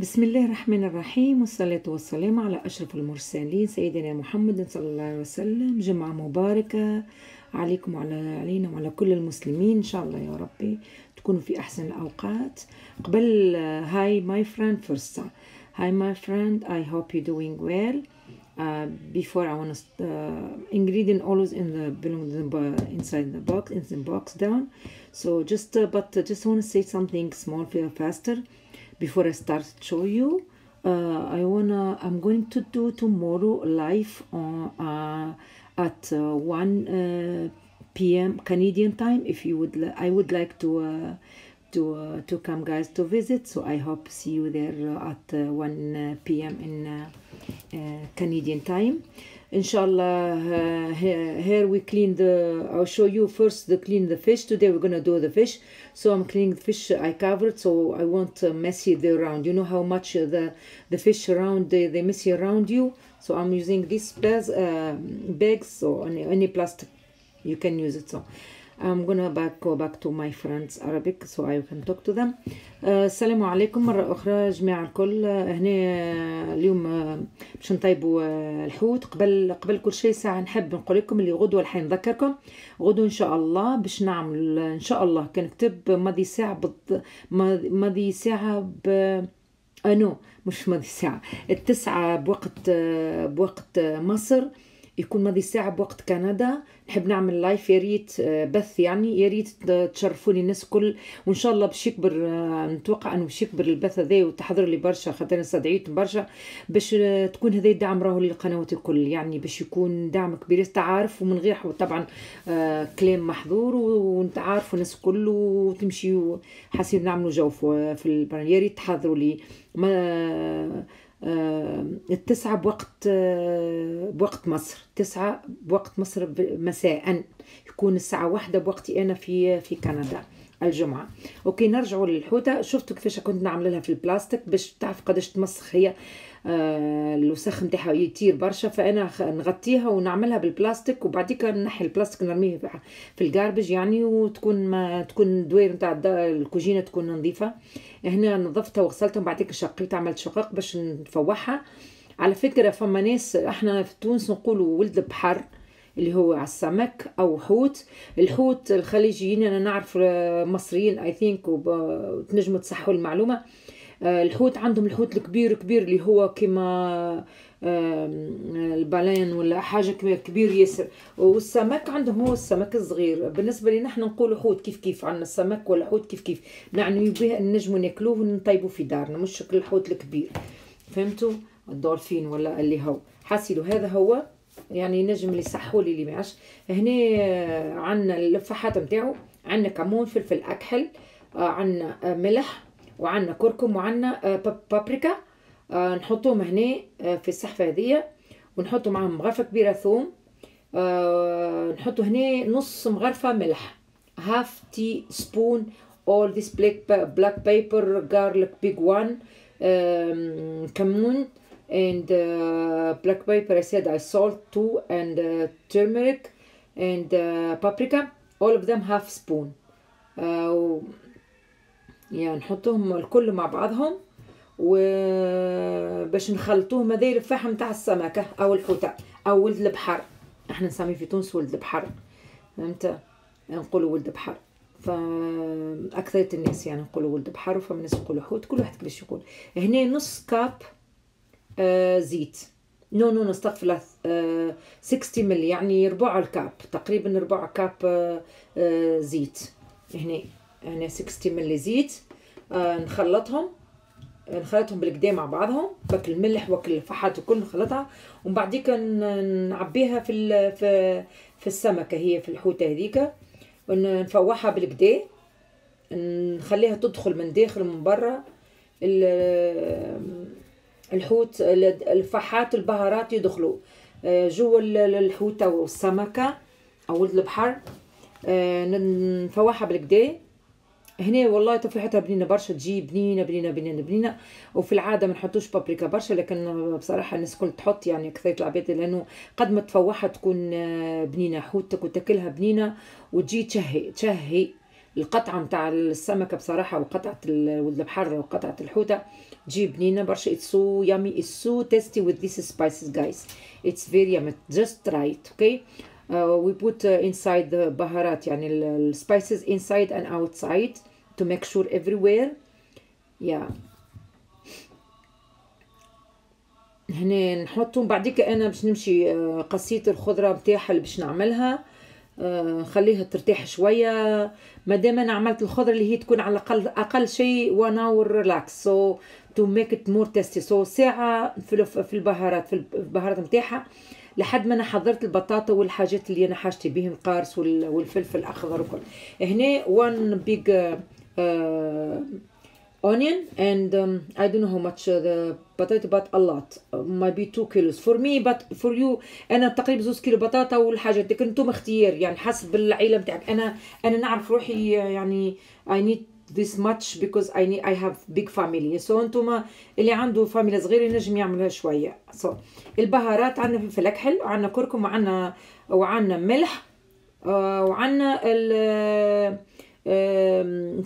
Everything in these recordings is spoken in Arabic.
بسم الله الرحمن الرحيم والصلاة والسلام على أشرف المرسلين سيدنا محمد صلى الله عليه وسلم جمعة مباركة عليكم وعلى علينا وعلى كل المسلمين إن شاء الله يا ربي تكونوا في أحسن الأوقات قبل هاي my friend first Hi my friend I hope you're doing well uh, before I want to uh, ingredient always in the belong the, inside the box in the box down so just uh, but uh, just want to say something small faster before I start to show you uh, I wanna I'm going to do tomorrow live on uh, at uh, 1 uh, p.m. Canadian time if you would I would like to uh, to uh, to come guys to visit so I hope see you there at uh, 1 uh, p.m. in Canadian time inshallah uh, here, here we clean the I'll show you first the clean the fish. Today we're gonna do the fish. So I'm cleaning the fish I covered so I want uh, messy the around. You know how much uh, the the fish around they, they messy around you? So I'm using these bags, uh, bags so any, any plastic you can use it so I'm gonna back go back to my friends Arabic so I can talk to them. آه، السلام عليكم. مرة أخرى جميع الكل. آه، هنا آه، اليوم آه، باش نطيبوا الحوت. قبل قبل كل شيء ساعة نحب نقول لكم اللي غدوة الحين نذكركم. غدوة إن شاء الله باش نعمل إن شاء الله كنكتب ماضي ساعة بض... ماضي ساعة ب آه no مش ماضي ساعة التسعة بوقت بوقت مصر. يكون ماضي ساعة بوقت كندا. نحب نعمل live يا ريت آه، بث يعني يا ريت تشرفوني الناس كل. وإن شاء الله باش يكبر آه، نتوقع إنه باش يكبر البث هذا وتحضر لي برشا خاطر أنا استدعيت برشا باش آه، تكون هذا دعم راهو للقنوات الكل. يعني باش يكون دعم كبير. انت عارف ومن غير طبعا كلام محظور وانت عارف الناس الكل وتمشي حاسين نعملوا جو في البرنامج. يا ريت تحضروا لي. ما التسعة بوقت آه، بوقت مصر. تسعة بوقت مصر مساء. يكون الساعة واحدة بوقتي أنا في في كندا. الجمعة. okay نرجعوا للحوتة. شفتوا كيفاش كنت نعمل لها في البلاستيك باش تعرف قداش تمسخ هي آه، الوسخ نتاعها يطير برشا. فأنا نغطيها ونعملها بالبلاستيك وبعديك نحي البلاستيك نرميه في- ال garbage يعني وتكون ما تكون الدوير نتاع الكوجينة تكون نظيفة. هنا نظفتها وغسلتها وبعديك شقيت عملت شقق باش نفوحها. على فكرة فما ناس إحنا في تونس نقولوا ولد البحر اللي هو على السمك أو حوت. الحوت الخليجيين أنا نعرف آه، مصريين I think وتنجموا تصحوا المعلومة. آه، الحوت عندهم الحوت الكبير كبير اللي هو كما ال baleine ولا حاجة كبير ياسر. والسمك عندهم هو السمك الصغير. بالنسبة لي نحن نقولوا حوت كيف كيف عندنا السمك ولا حوت كيف كيف. نعني به نجموا ناكلوه ونطيبوه في دارنا مش شكل الحوت الكبير. فهمتوا؟ الدولفين ولا اللي هو. حاسيلو هذا هو. يعني نجم اللي صحوا لي اللي هنا آه، عندنا اللفاحات نتاعو عندنا كمون فلفل أكحل آه، عندنا آه، ملح وعندنا كركم وعندنا باب- بابريكا. نحطوهم هنا في الصحفة هذيا ونحطوا معاهم مغرفة كبيرة ثوم. نحطوا هنا نص مغرفة ملح half teaspoon all this black black pepper garlic big one كمون. And uh, black pepper I said I salt too and uh, turmeric and uh, paprika. All of them half spoon. و- يعني نحطهم الكل مع بعضهم وباش نخلطوهم هذا الفوح تاع السمكة أو الحوتة أو ولد البحر. إحنا نسميه في تونس ولد البحر. فهمت؟ نقولوا ولد بحر. فأكثرية الناس يعني نقولوا ولد بحر وفما ناس يقولوا حوت. كل واحد كيفاش يقول. هنا نص cup زيت. no no نستغفر الله. آه 60 ملي يعني ربع ال cup تقريبا ربع cup آه آه زيت. هنا هنا 60 ملي زيت. آه نخلطهم. نخلطهم بالكدا مع بعضهم. باك الملح وك الفحات وكل نخلطها. ومن بعديك نعبيها في في في السمكة هي في الحوتة هذيك. ونفوحها بالكدا نخليها تدخل من داخل ومن برا. الحوت ال- الفحات البهارات يدخلوا. آه، جوا ال- الحوتة والسمكة أو ولد البحر. آه، نفوحها بالكدا هنا والله تفريحتها بنينة برشا تجي بنينة بنينة بنينة بنينة. وفي العادة ما نحطوش بابريكا برشا لكن بصراحة الناس الكل تحط يعني أكثر العباد لأنه قد ما تفوحها تكون آه، بنينة حوتك وتاكلها بنينة وتجي تشهي تشهي. القطعة متاع السمكة بصراحة وقطعة البحر وقطعة الحوتة. تجي بنينه برشا it's so yummy it's so tasty guys. It's very yummy. Just right okay? Uh, we put uh, inside the بهارات يعني ال spices inside and outside to make sure everywhere. Yeah. هنا نحطهم. بعديك أنا باش نمشي قصيت الخضرة بتاعها اللي باش نعملها. نخليها ترتاح شوية. ما دام أنا عملت الخضرة اللي هي تكون على الاقل أقل شيء 1 hour so to make it more tasty so ساعة في البهارات في البهارات نتاعها لحد ما أنا حضرت البطاطا والحاجات اللي أنا حاجتي بهم القارص والفلفل الأخضر وكل. هنا 1 big onion and um, I don't know how much uh, the potato but a lot. Uh, might be 2 kilos. For me but for you أنا تقريبا زوز كيلو بطاطا والحاجات دي أنتم اختيار. يعني حسب العيلة بتاعك أنا أنا نعرف روحي يعني I need this much because I need I have big family. So أنتم اللي عنده family صغيره ينجم يعملها شوية. So البهارات عندنا فلفل اكحل وعندنا كركم وعندنا وعندنا ملح uh, وعندنا ال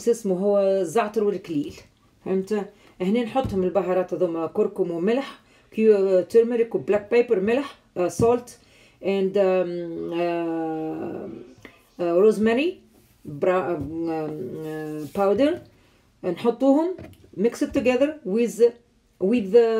شو اسمه هو الزعتر والكليل. فهمت؟ هنا نحطهم البهارات هذوما كركم وملح كيو و black pepper ملح salt and rosemary powder نحطوهم mix it together with with the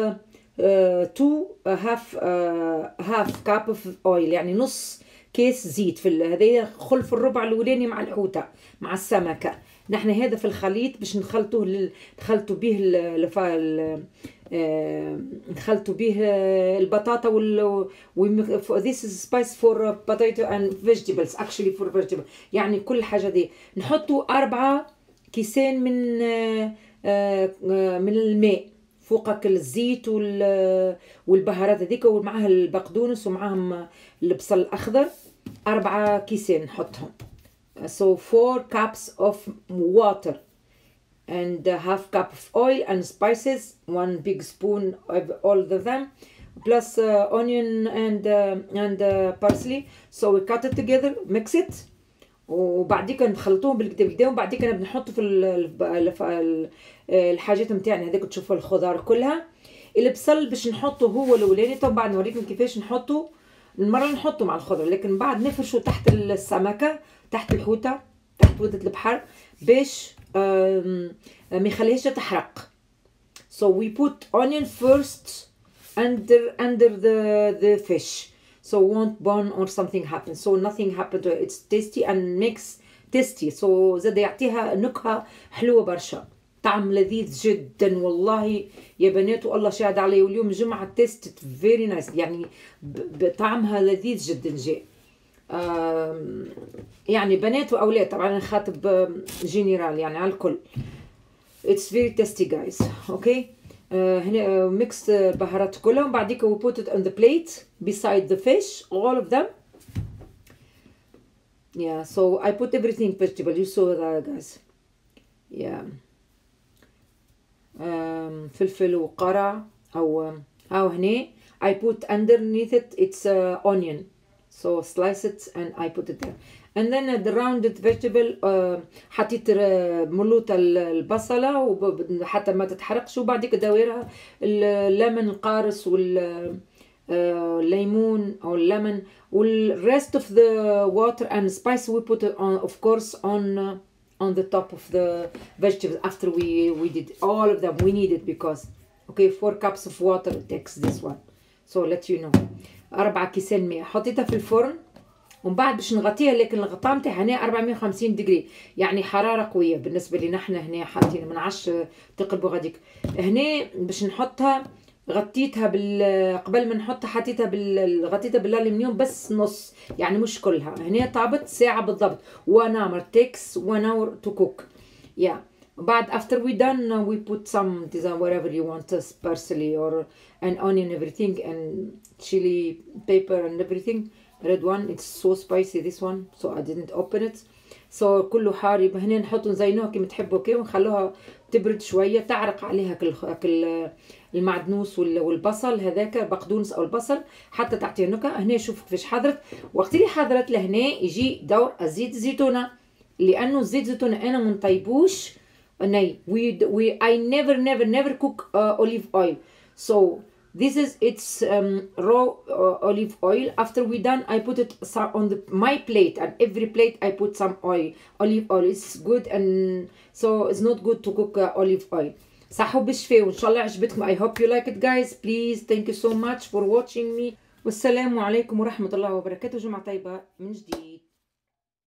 uh, two uh, half uh, يعني نص كاس زيت في هذايا خلف الربع الأولاني مع الحوتة مع السمكة. نحن هذا في الخليط باش نخلطوه لل... نخلطوا به ال... ال... نخلطوا به البطاطا وال this is spice for potato and vegetables actually for يعني كل حاجة دي. نحطوا أربعة كيسان من من الماء فوقك الزيت والبهارات هذيك ومعها البقدونس ومعاهم البصل الأخضر. أربعة كيسان نحطهم. So four cups of water and a half cup of oil and spices one big spoon of all of them plus uh, onion and uh, and uh, parsley. So we cut it together mix it. وبعديك نخلطوهم بالكدا بالكدا وبعديك بنحط في الحاجات نتاعنا هذيك تشوفوا الخضار كلها. البصل باش نحطه هو الأولاني طبعا نوريكم كيفاش نحطه المره نحطه مع الخضره لكن بعد نفرشه تحت السمكة. تحت الحوتة تحت ولد البحر باش ما يخليهاش تحرق. So we put onion first under under the the fish. So won't burn or something happen so nothing happened it's tasty and makes tasty. So زاد يعطيها نكهة حلوة برشا. طعم لذيذ جدا والله يا بنات والله شاهد علي واليوم جمعة taste very nice يعني طعمها لذيذ جدا جدا. يعني بنات واولاد طبعا أنا خاطب جنرال يعني على الكل it's very tasty guys okay هنا mix البهارات كلها وبعديك we put it on the plate beside the fish all of them yeah so I put everything vegetable you saw that guys yeah um, فلفل وقرع أو أو هنا I put underneath it it's uh, onion so slice it and I put it there and then the rounded vegetable uh, حطيت ملوطة البصلة حتى ما تتحرقش وبعديك داويرها الليمون القارص وال الليمون او الليمون والrest of the water and spice we put it on of course on uh, on the top of the vegetables after we we did all of them we need it because okay four cups of water takes this one so let you know أربعة كيسان ماء حطيتها في الفرن ومن بعد باش نغطيها لكن الغطاء نتاعها هنا 450 دجري يعني حرارة قوية بالنسبة لنا إحنا هنا حاطين من عش تقربوا غاديك هنا باش نحطها غطيتها بال قبل ما نحطها حطيتها بال غطيتها بالالومنيوم بس نص يعني مش كلها. هنا طابت ساعة بالضبط. 1 hour takes 1 hour to cook. Yeah. But after we done uh, we put some whatever you want uh, parsley or an onion everything and chili pepper and everything. Red one it's so spicy this one so I didn't open it. So كله حار يبقى هنا نحطوا نزينوها كما تحبوا كي ونخلوها تبرد شوية تعرق عليها كل المعدنوس والبصل هذاك بقدونس أو البصل حتى تعطيه نكهة. هنا شوف كيفاش حضرت وقت اللي حضرت لهنا يجي دور الزيت الزيتونه لأنه زيت زيتون أنا منطيبوش ني we I never never never cook uh, olive oil. So this is it's um, raw uh, olive oil after we done I put it so- on the my plate and every plate I put some oil olive oil it's good and so it's not good to cook uh, olive oil صحوا بالشفاء وان شاء الله عجبتكم I hope you like it guys please thank you so much for watching me والسلام عليكم ورحمة الله وبركاته جمعة طيبة من جديد